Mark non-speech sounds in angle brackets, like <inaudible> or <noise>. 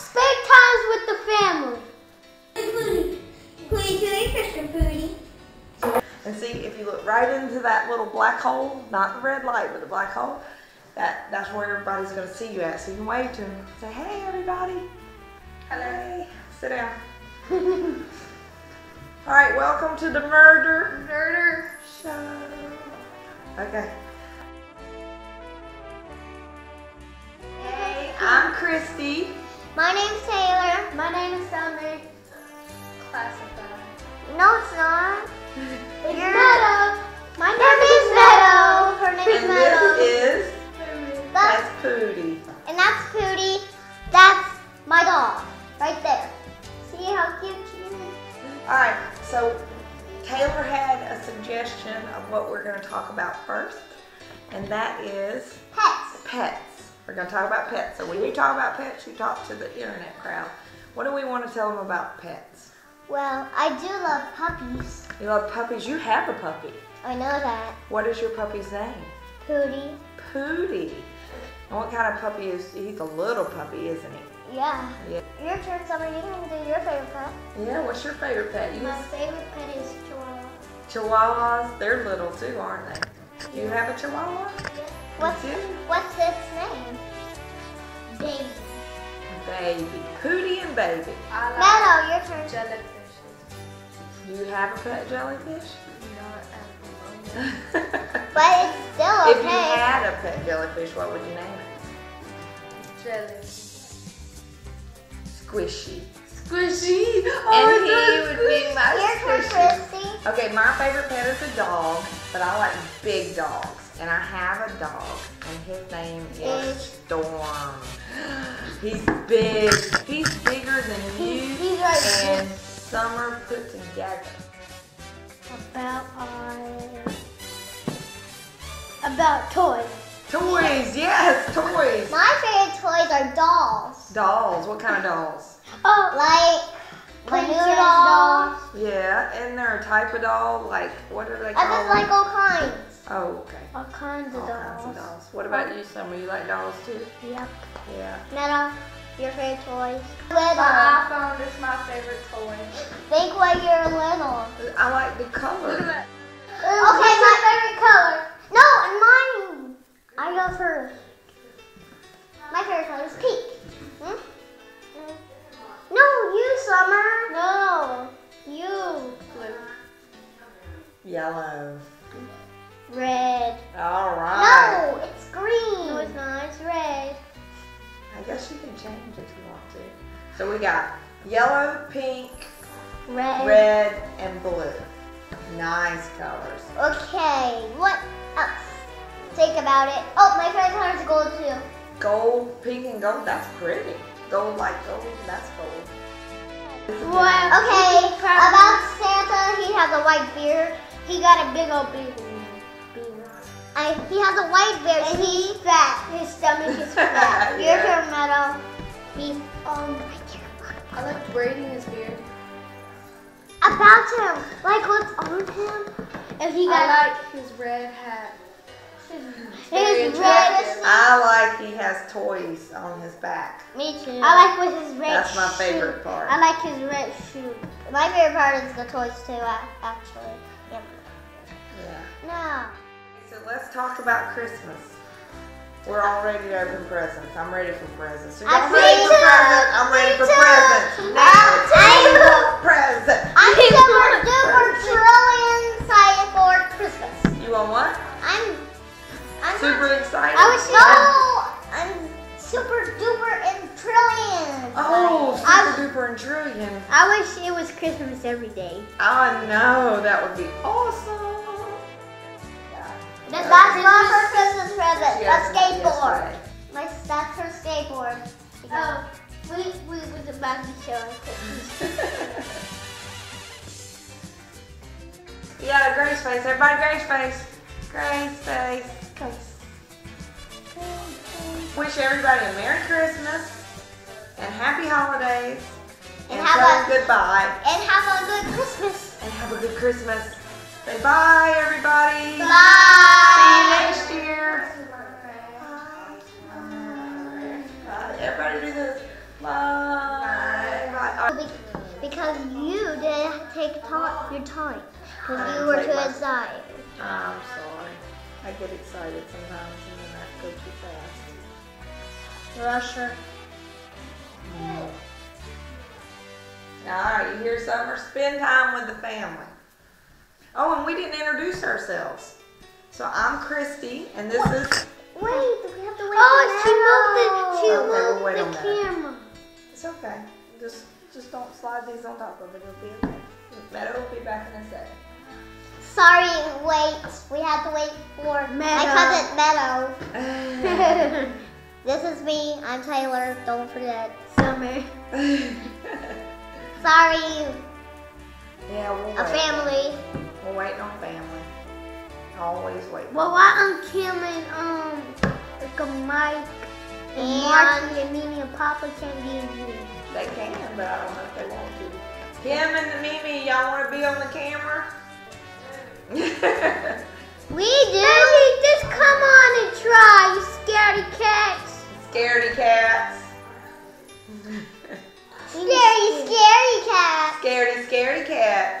spend times with the family. Please do need Christian foodie. And see, if you look right into that little black hole, not the red light, but the black hole, that, that's where everybody's gonna see you at. So you can wave to them. Say, hey everybody. Hello. Sit down. <laughs> All right, welcome to the murder Murder. show. Okay. Hey, I'm Christy. My name's Taylor. My name is Summer. Classified. No, it's not. <laughs> It's Meadow. My name is Meadow. Her name is And Meadow. this is, That's, that's Pootie. and that's Pootie. That's my dog. Right there. See how cute she is? All right, so Taylor had a suggestion of what we're going to talk about first, and that is Pets. pets. We're going to talk about pets. So when you talk about pets, you talk to the internet crowd. What do we want to tell them about pets? Well, I do love puppies. You love puppies. You have a puppy. I know that. What is your puppy's name? Pootie. Pootie. And what kind of puppy is he? he's a little puppy, isn't he? Yeah. Yeah. Your turn, Summer. You can do your favorite pet. Yeah, what's your favorite pet? You My favorite pet is Chihuahua. Chihuahuas, they're little too, aren't they? Do you have a Chihuahua? What's You what's its name? Baby. Baby. Pootie and Baby. I like Meadow, your turn. Jellyfish. Do you have a pet jellyfish? Not at the moment. But it's still okay. If you had a pet jellyfish, what would you name it? Jelly. Squishy. Squishy. and oh, he would be my Your turn, squishy. Okay, my favorite pet is a dog, but I like big dogs. And I have a dog, and his name is Storm. He's big. He's bigger than you He's- he's like and Summer put together. About our about toys. Toys, yes, toys. My favorite toys are dolls. Dolls, what kind of dolls? Oh, like Princess Lego dolls. Yeah, and they're a type of doll, like, what are they called? I just like all kinds. Oh, okay. All kinds All of kinds of dolls. dolls. What about you, Summer? You like dolls too? Yep. Yeah. Netta, your favorite toys? My Little. iPhone is my favorite toy. Think when you're little. I like the color. Look at that. Okay, Yellow. Red. All right. No, it's green. No, it's not. It's red. I guess you can change if you want to. So we got yellow, pink, Red. red, and blue. Nice colors. Okay, what else? Think about it. Oh, my favorite color is gold too. Gold, pink, and gold. That's pretty. Gold like gold. That's gold. Okay, about Santa, he has a white beard. He got a big old beard. I, he has a white beard and he's fat. His stomach is <laughs> fat. Your Yeah. turn, Meadow. He's um right here. I like braiding his beard. About him, like what's on him? And he got I like his red hat. very his red. attractive. I like he has toys on his back. Me too. I like with his red. That's my shoe. favorite part. I like his red shoe. My favorite part is the toys too. Actually. Yep. Yeah. No. So let's talk about Christmas. We're all ready to open presents. I'm ready for presents. Are y'all ready for presents? I'm ready for presents. Now I- table present. I'm super duper trillion excited for Christmas. You want what? I'm. I'm Super Not, excited. I was no. Oh, I- super duper and trillion. I wish it was Christmas every day. Ah, I know that would be awesome. That's, that's not her Christmas present. Yes, That's skateboard. yesterday. My that's her skateboard. Oh, we we was about to show her Christmas. <laughs> Yeah, Grace face. Everybody, Grace face. Grace face. Grace. Wish everybody a Merry Christmas and Happy Holidays. And And, have a- goodbye. and have a good Christmas. And have a good Christmas. Say bye, everybody. Bye. See you next year. Bye. Bye. Everybody do this. Bye. Because you didn't take ta- your time. Because you were too excited. I'm sorry. I get excited sometimes and then I go too fast. Rusher. All right, you hear Summer? Spend time with the family. Oh, and we didn't introduce ourselves. So I'm Christy, and this is. Wait, we have to wait. Oh, she moved the, she wait moved on the that. camera. It's okay. Just, just don't slide these on top of it. It'll be okay. Meadow will be back in a second. Sorry, wait. We have to wait for Meadow. my cousin Meadow. <laughs> <laughs> this is me. I'm Taylor. Don't forget. Summer. <laughs> Sorry, yeah, we'll a wait. family. We're waiting on family. Always wait. Well, why I'm Kim and um, like a Mike and And- Marky and Mimi and Papa can't be in here. They can, but I don't know if they want to. Kim and Mimi, y'all want to be on the camera? <laughs> We do. Scaredy cats. Scary, scary cat. Scaredy, scaredy cat.